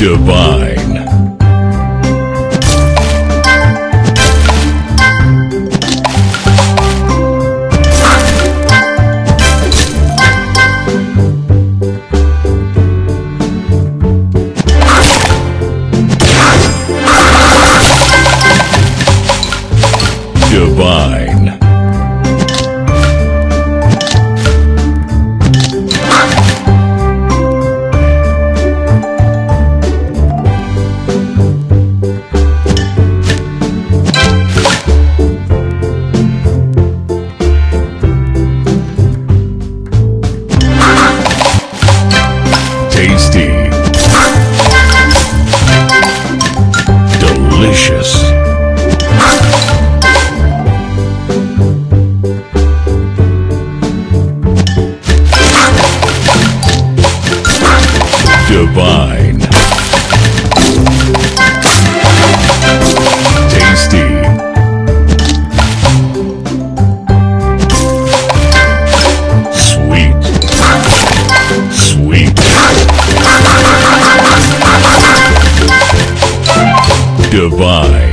Divine. Divine. Delicious. Divine. Divine.